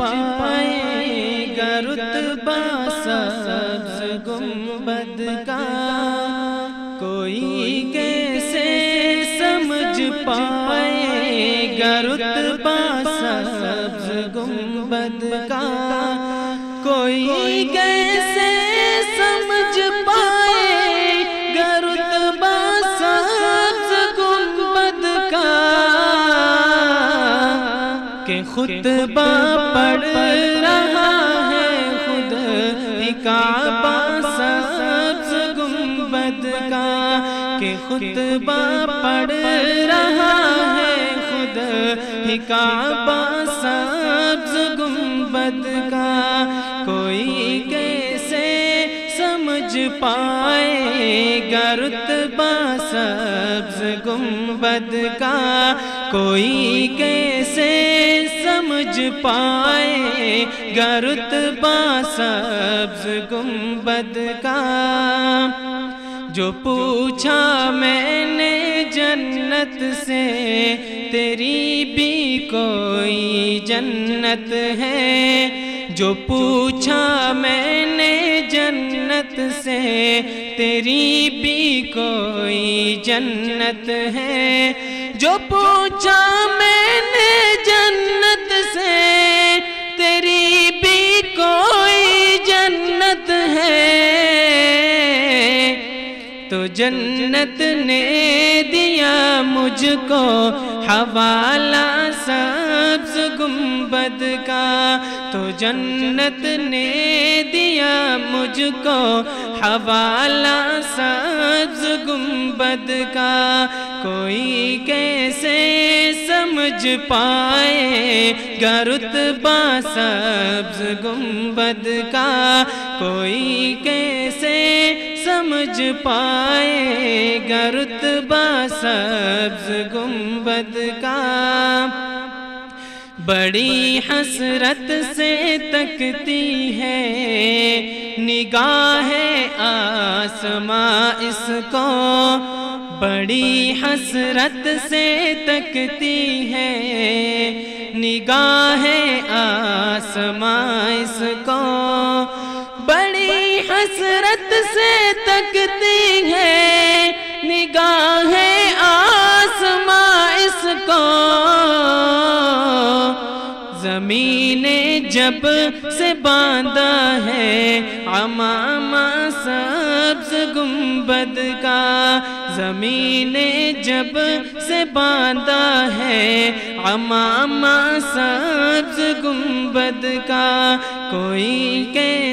पाएगा गरुत सब्ज गुंबद का। कोई कैसे समझ पाएगा रुतबा सब्ज गुंबद का? कोई कैसे खुतबा पढ़ रहा है, खुद काबा सब्ज गुंबद का। के खुतबा पढ़ रहा है, खुद काबा सब्ज गुंबद का। कोई कैसे समझ पाए रुतबा सब्ज गुंबद का? कोई कैसे समझ पाएगा रुतबा सब्ज गुंबद का। जो पूछा मैंने जन्नत से, तेरी भी कोई जन्नत है। जो पूछा मैंने जन्नत से, तेरी भी कोई जन्नत है। जो पूछा मैंने तो जन्नत ने दिया मुझको हवाला सब्ज गुंबद का। तो जन्नत ने दिया मुझको हवाला सब्ज गुंबद का। कोई कैसे समझ पाए गरुतबा सब्ज गुंबद का? कोई कैसे समझ पाए गरुतबा सब्ज गुंबद का। बड़ी हसरत से तकती है, निगाह आसमां इसको। बड़ी हसरत से तकती है, निगाह आसमां इसको। हसरत से तकती है। निगाह आसमां इसको। जमीने जब से बांधा है, अमामा सब्ज गुंबद का। जमीने जब से बांधा है, अमामा सब्ज गुंबद का। कोई कैसे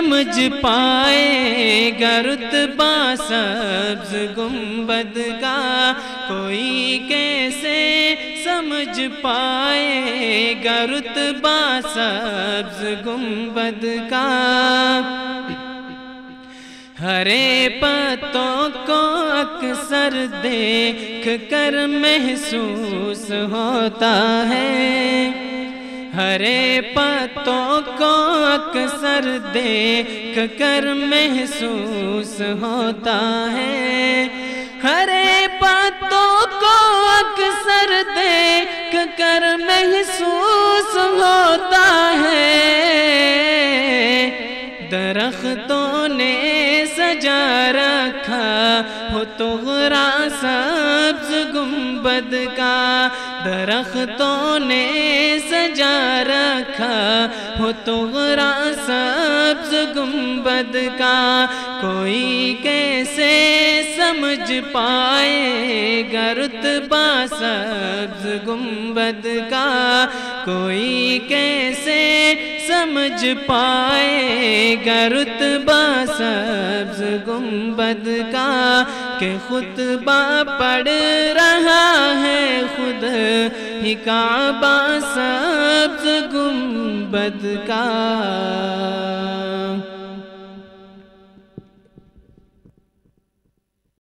समझ पाए रुतबा सब्ज गुंबद का कोई कैसे समझ पाए रुतबा सब्ज गुंबद का हरे पत्तों को अक्सर देख कर महसूस होता है। हरे पत्तों को अक्सर देख कर महसूस होता है। हरे पत्तों को अक्सर देख कर महसूस होता है। दरख्तों ने सजा रखा हो तोहरा सब्ज गुंबद का, दरख्तों ने सजा रखा हो तोहरा सब्ज गुंबद का। कोई कैसे समझ पाए रुतबा सब्ज गुंबद का? कोई कैसे समझ पाए रुतबा सब्ज गुंबद का के खुतबा पढ़ रहा है खुद ही काबा सब्ज गुंबद का।